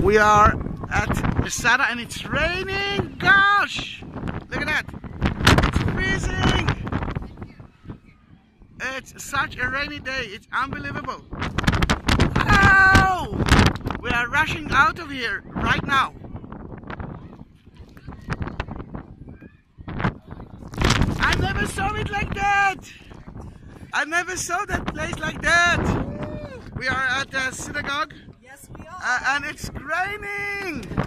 We are at Masada and it's raining. Gosh, look at that. It's freezing. It's such a rainy day. It's unbelievable. Oh! We are rushing out of here right now. I never saw it like that. I never saw that place like that. We are at the synagogue. Uh, and it's raining!